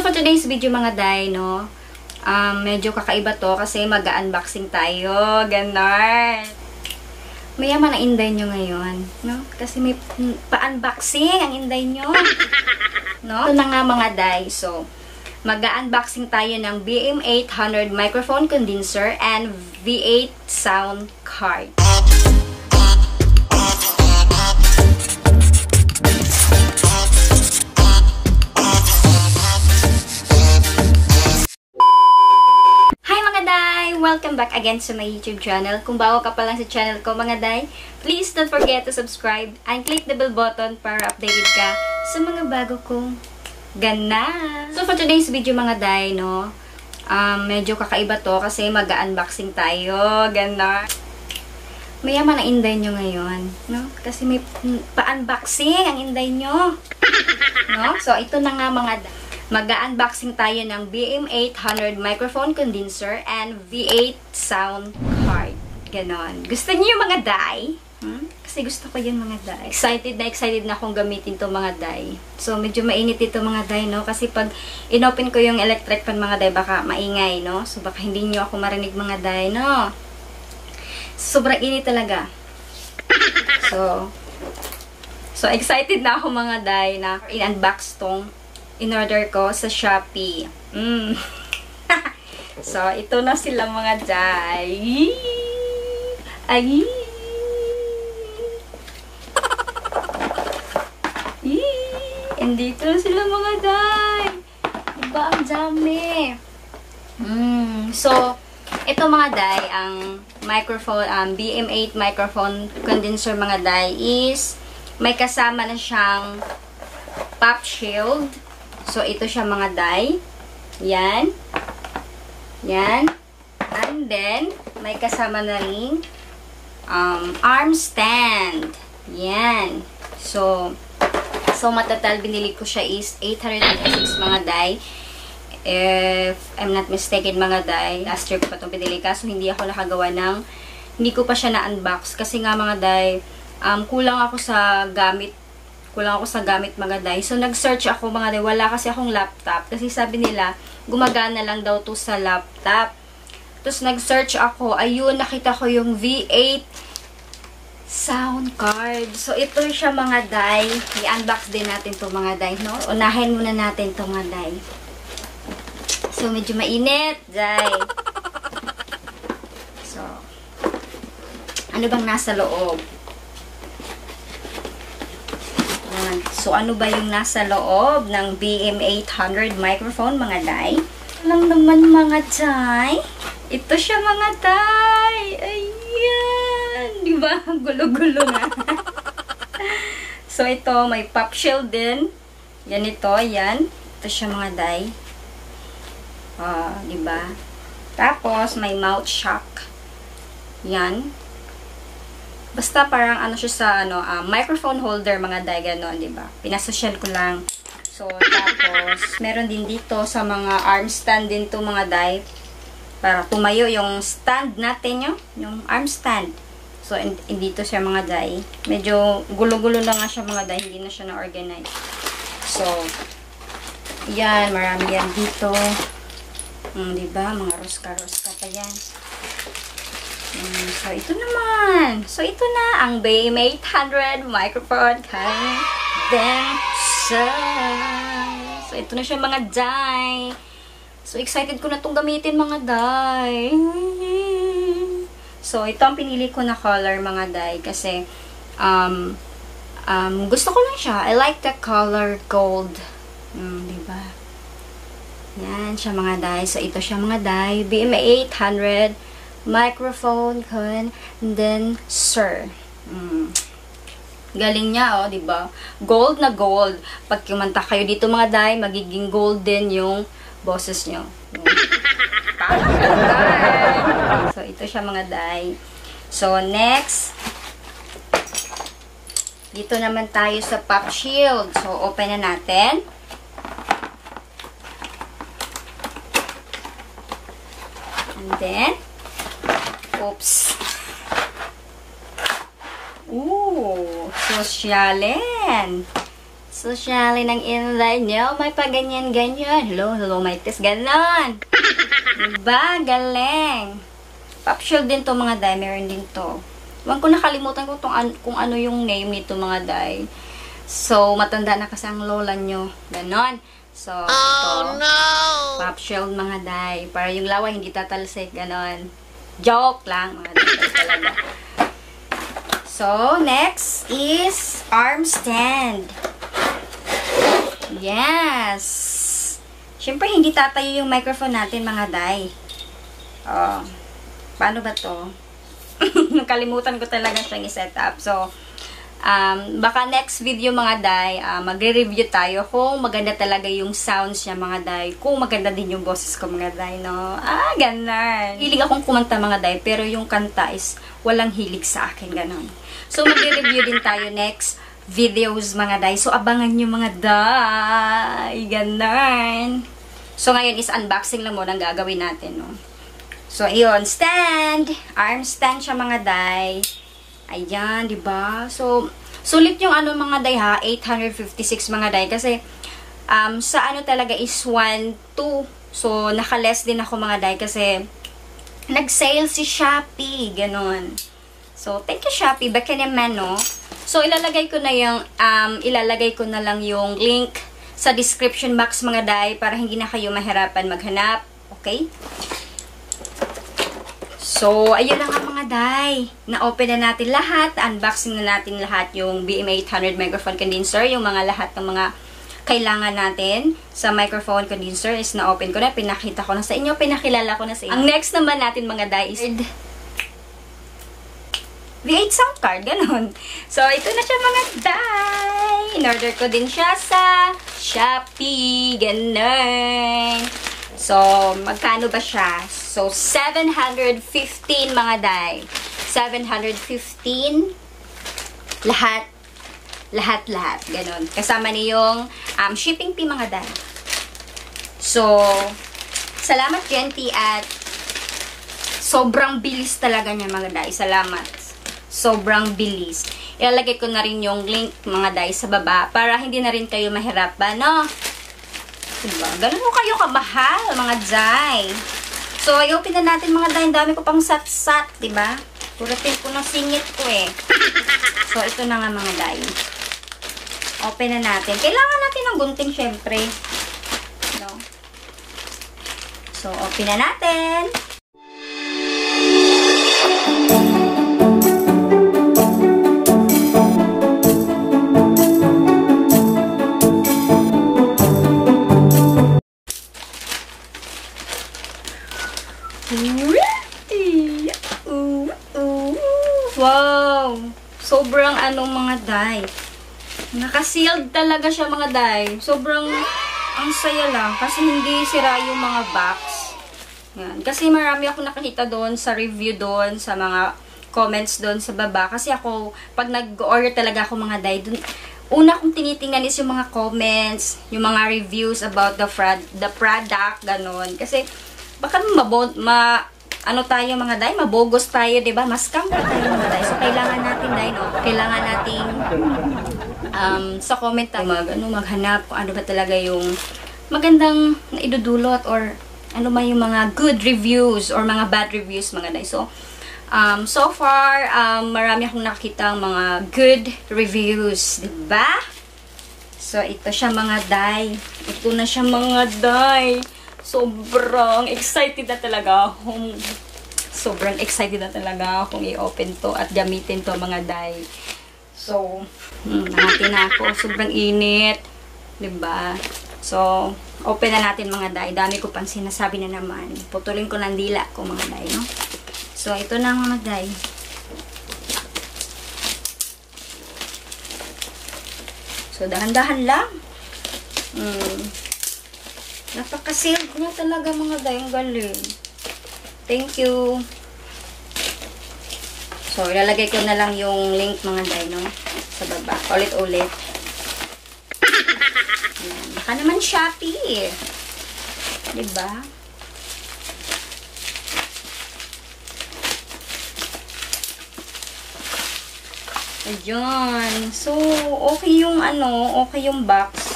So, for today's video mga day, no, um, medyo kakaiba to kasi mag-unboxing tayo. Ganon. Mayaman ang inday nyo ngayon, no? Kasi may pa-unboxing ang inday nyo. No? Ito na nga mga day. So, mag-unboxing tayo ng BM800 microphone condenser and V8 sound card. Welcome back again sa my YouTube channel. Kung bago ka pa lang sa channel ko mga day, please don't forget to subscribe and click the bell button para updated ka sa mga bago kong gana. So for today's video mga day, no, um, medyo kakaiba to kasi mag-unboxing tayo. Gana. Mayaman ang inday nyo ngayon, no? Kasi may pa-unboxing ang inday nyo. No? So, ito na nga mga day mag-unboxing tayo ng BM800 microphone condenser and V8 sound card. Ganon. Gusto niyo mga die? Hmm? Kasi gusto ko yun mga die. Excited na excited na akong gamitin to mga die. So, medyo mainit ito mga die, no? Kasi pag inopen ko yung electric fan mga die, baka maingay, no? So, baka hindi nyo ako marinig mga die, no? Sobrang init talaga. So, so excited na ako mga die na in-unbox tong in-order ko sa Shopee. Mm. so, ito na sila mga day. Ay! Andito na sila mga day. Diba ang dami? Mm. So, ito mga day, ang microphone, um, BM8 microphone condenser mga day is may kasama na siyang pop shield So, ito siya mga die. Yan. Yan. And then, may kasama na rin um, arm stand. Yan. So, so matatal binili ko siya is 886 mga die. If I'm not mistaken mga die, last year ko pa itong binili kaso hindi ako nakagawa ng hindi ko pa siya na-unbox kasi nga mga die, um, kulang ako sa gamit kulang ako sa gamit mga day. So, nag-search ako mga day. Wala kasi akong laptop. Kasi sabi nila, gumagana lang daw to sa laptop. Tapos, nag-search ako. Ayun, nakita ko yung V8 sound card. So, ito siya mga day. I-unbox din natin to mga day, no? Unahin muna natin to mga day. So, medyo mainit, day. So, ano bang nasa loob? So, ano ba yung nasa loob ng BM800 microphone, mga day? Lang naman, mga day. Ito siya, mga day. Ayan. Di ba? Gulo-gulo nga. so, ito, may pop shield din. Yan ito, yan. Ito siya, mga day. Uh, di ba? Tapos, may mouth shock. Yan. Basta parang ano siya sa ano, uh, microphone holder mga day ganon, 'di ba? Pinasosyal ko lang. So tapos meron din dito sa mga arm stand din to mga day para tumayo yung stand natin yung, yung arm stand. So hindi to siya mga day. Medyo gulo-gulo lang nga siya mga day, hindi na siya na-organize. So yan, marami yan dito. Hmm, 'di ba? Mga roska-roska pa yan. Mm, so, ito naman. So, ito na ang BM 800 microphone condenser. So, ito na siya mga day. So, excited ko na itong gamitin mga day. So, ito ang pinili ko na color mga day kasi um, um, gusto ko lang siya. I like the color gold. Mm, diba? Yan siya mga day. So, ito siya mga day. BM 800 microphone condenser. Mm. Galing niya, oh, di ba? Gold na gold. Pag kumanta kayo dito mga day, magiging golden yung boses nyo. so, ito siya mga day. So, next, dito naman tayo sa pop shield. So, open na natin. And then, Oops. Ooh, sosyalen. Sosyali ng inline nyo. May pa ganyan-ganyan. Hello, hello, may test. Ganon. diba? Galing. Pop shield din to mga day. Meron din to. Huwag ko nakalimutan ko tong, an kung ano yung name nito mga day. So, matanda na kasi ang lola nyo. Ganon. So, oh, ito. no! Pop shield mga day. Para yung lawa hindi tatalsik. Ganon. Joke lang mga. So, next is arm stand. Yes! Siyempre, hindi tatayo yung microphone natin, mga day. Oh, paano ba to? Nakalimutan ko talaga siyang i-set up. So, um, baka next video, mga day, uh, magre-review tayo kung maganda talaga yung sounds niya, mga day. Kung maganda din yung boses ko, mga day, no? Ah, ganun. Hilig akong kumanta, mga day, pero yung kanta is walang hilig sa akin, ganun. So, magre-review din tayo next videos mga day. So, abangan nyo mga day. Ganun. So, ngayon is unboxing lang muna ang gagawin natin, no? So, ayun. Stand! Arm stand siya mga day. Ayan, di ba? So, sulit yung ano mga day ha. 856 mga day. Kasi, um, sa ano talaga is 1, 2. So, naka-less din ako mga day kasi nag-sale si Shopee. Ganon. So, thank you Shopee. Baka naman, no? So, ilalagay ko na yung, um, ilalagay ko na lang yung link sa description box mga day para hindi na kayo mahirapan maghanap. Okay? So, ayun na nga mga day. Na-open na natin lahat. Unboxing na natin lahat yung BM800 microphone condenser. Yung mga lahat ng mga kailangan natin sa microphone condenser is na-open ko na. Pinakita ko na sa inyo. Pinakilala ko na sa inyo. Ang next naman natin mga day is V8 sound card, ganun. So, ito na siya mga day. In-order ko din siya sa Shopee, ganun. So, magkano ba siya? So, 715 mga day. 715 lahat lahat lahat ganun. Kasama ni yung um, shipping fee mga day. So, salamat Genti at sobrang bilis talaga niya mga day. Salamat sobrang bilis. Ilalagay ko na rin yung link mga day sa baba para hindi na rin kayo mahirapan, no? Diba? Ganun mo kayo kamahal, mga day. So, i-open na natin mga day. dami ko pang sat-sat, diba? Puratin ko na singit ko eh. So, ito na nga mga day. Open na natin. Kailangan natin ng gunting syempre. No? So, open na natin. Anong mga day. Naka-sealed talaga siya mga day. Sobrang ang saya lang kasi hindi sira yung mga box. Yan. Kasi marami ako nakikita doon sa review doon, sa mga comments doon sa baba. Kasi ako, pag nag-order talaga ako mga day, dun, una kong tinitingnan is yung mga comments, yung mga reviews about the, frad, the product, ganun. Kasi, baka mabot, ma, ano tayo mga day, mabogos tayo, ba? Mas scam tayo mga day. Kailangan natin day, no? Kailangan nating um, sa comment mag ano maghanap kung ano ba talaga yung magandang naidudulot or ano ba yung mga good reviews or mga bad reviews mga day. So um, so far um, marami akong nakita mga good reviews, 'di ba? So ito siya mga day. Ito na siya mga day sobrang excited na talaga akong sobrang excited na talaga akong i-open to at gamitin to mga day. So, hmm, na ako. Sobrang init. ba diba? So, open na natin mga day. Dami ko pang sinasabi na naman. Putulin ko ng dila ko mga day, no? So, ito na mga day. So, dahan-dahan lang. Hmm. Napaka-sealed niya talaga mga dayong galing. Thank you. So, ilalagay ko na lang yung link mga day, no? Sa baba. Ulit-ulit. Baka naman Shopee. Diba? Ayan. So, okay yung ano, okay yung box.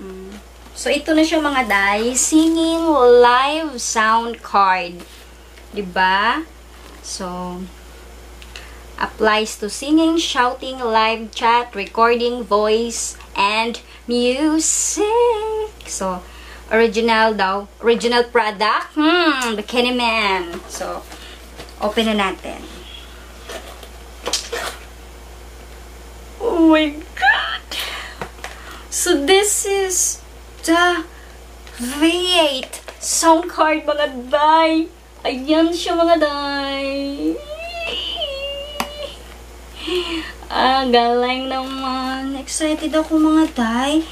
Hmm. So, ito na siya mga day. Singing live sound card. ba? Diba? So, applies to singing, shouting, live chat, recording, voice, and music. So, original daw. Original product. Hmm, the Candyman. So, open na natin. Oh my god! So, this is the V8 sound card, mga day. Ayan siya, mga day. Ah, galing naman. Excited ako, mga day.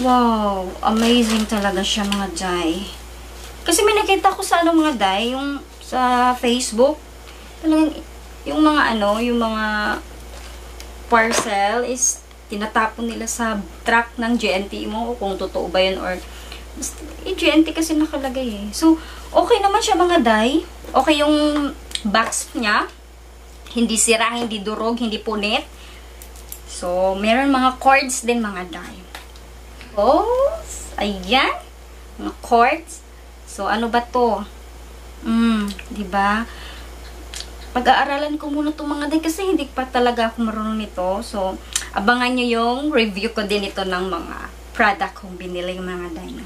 Wow, amazing talaga siya, mga day. Kasi may nakita ko sa ano, mga day, yung sa Facebook. Talagang, yung mga ano, yung mga parcel is tinatapon nila sa truck ng GNT mo kung totoo ba yun or eh, GNT kasi nakalagay eh. So, okay naman siya mga day. Okay yung box niya. Hindi sira, hindi durog, hindi punit. So, meron mga cords din mga day. Oh, ayan. Mga cords. So, ano ba to? Mm, 'di ba? Pag-aaralan ko muna 'tong mga day kasi hindi pa talaga ako marunong nito. So, abangan nyo yung review ko din ito ng mga product kong binili yung mga dino.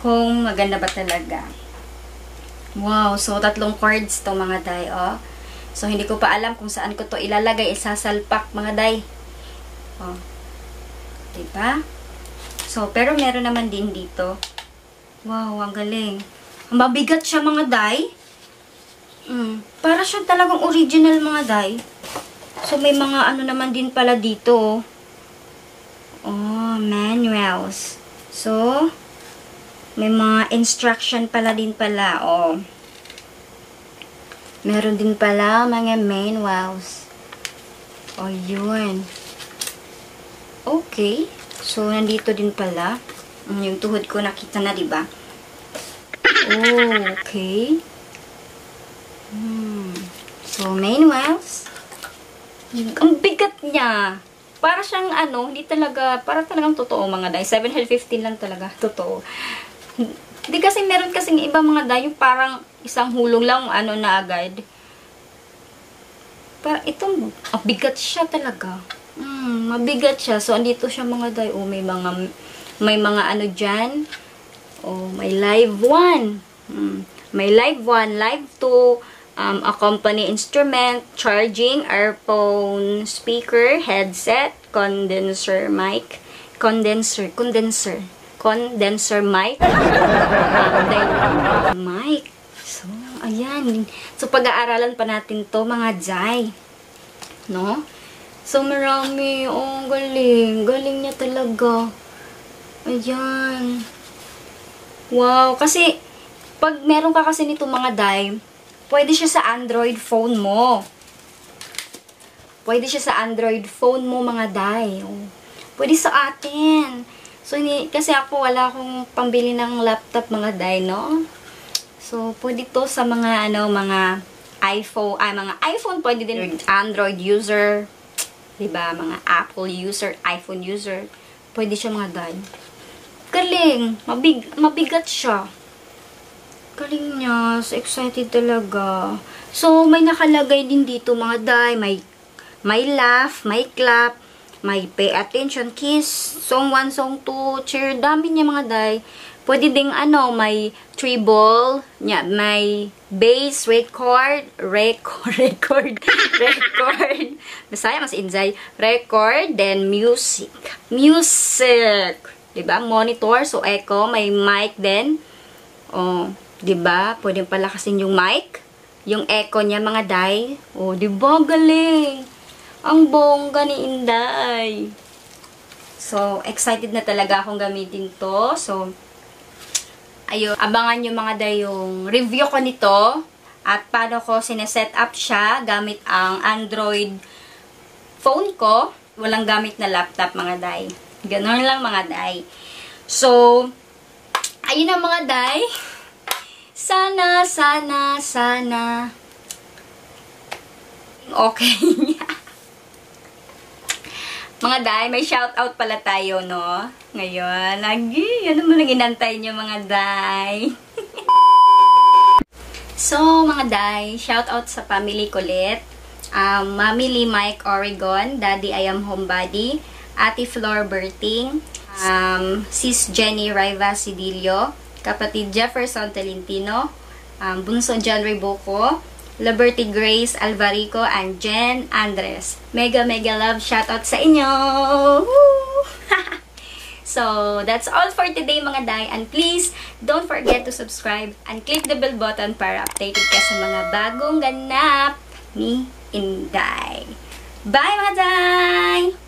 Kung maganda ba talaga. Wow, so tatlong cords to mga day, oh. So, hindi ko pa alam kung saan ko to ilalagay. Isasalpak mga day. Oh. Diba? So, pero meron naman din dito. Wow, ang galing. Mabigat siya mga day. Mm, para siya talagang original mga day. So, may mga ano naman din pala dito. Oh, manuals. So, may mga instruction pala din pala. Oh. Meron din pala mga manuals. Oh, yun. Okay. So, nandito din pala. Yung tuhod ko nakita na, diba? Oh, okay. Hmm. So, manuals. Ang bigat niya. Para siyang ano, hindi talaga, para talagang totoo mga day. 715 lang talaga, totoo. Hindi kasi meron kasing iba mga day, yung parang isang hulong lang, ano na agad. Para itong, ang bigat siya talaga. Hmm, mabigat siya. So, andito siya mga day. Oh, may mga, may mga ano dyan. Oh, may live 1. Hmm. May live 1, live 2, um, accompany instrument, charging, earphone, speaker, headset, condenser mic, condenser, condenser, condenser mic, um, mic. So, ayan. So, pag-aaralan pa natin to mga jay. No? So, marami. Oh, galing. Galing niya talaga. Ayan. Wow. Kasi, pag meron ka kasi nito mga day, Pwede siya sa Android phone mo. Pwede siya sa Android phone mo, mga day. Pwede sa atin. So, ni, kasi ako, wala akong pambili ng laptop, mga day, no? So, pwede to sa mga, ano, mga iPhone, ay, mga iPhone, pwede din Android user, diba? Mga Apple user, iPhone user. Pwede siya, mga day. Galing. Mabig, mabigat siya. Galing niya. Excited talaga. So, may nakalagay din dito mga day. May, may laugh, may clap, may pay attention, kiss, song 1, song 2, cheer. Dami niya mga day. Pwede ding ano, may treble, niya, may bass, record, record, record, record. Masaya, mas enjoy. Record, then music. Music. Diba? Monitor, so echo, may mic din. Oh, 'Di ba? Pwedeng palakasin yung mic, yung echo niya mga day. Oh, 'di ba galing? Ang bongga ni Inday. So, excited na talaga akong gamitin 'to. So, ayun, abangan niyo mga day yung review ko nito at paano ko sineset up siya gamit ang Android phone ko. Walang gamit na laptop mga day. Ganon lang mga day. So, ayun ang mga day. Sana, sana, sana okay. mga day, may shoutout pala tayo, no? Ngayon, lagi, ano mo lang inantay nyo, mga day. so, mga day, shoutout sa family kulit. Um, Mami Lee Mike Oregon, Daddy I Am Homebody, Ate Flor Berting, um, Sis Jenny Raiva Sidillo, kapatid Jefferson Tolentino, um, Bunso John Riboco, Liberty Grace Alvarico, and Jen Andres. Mega, mega love shoutout sa inyo! so, that's all for today mga day. And please, don't forget to subscribe and click the bell button para updated ka sa mga bagong ganap ni Inday. Bye mga day!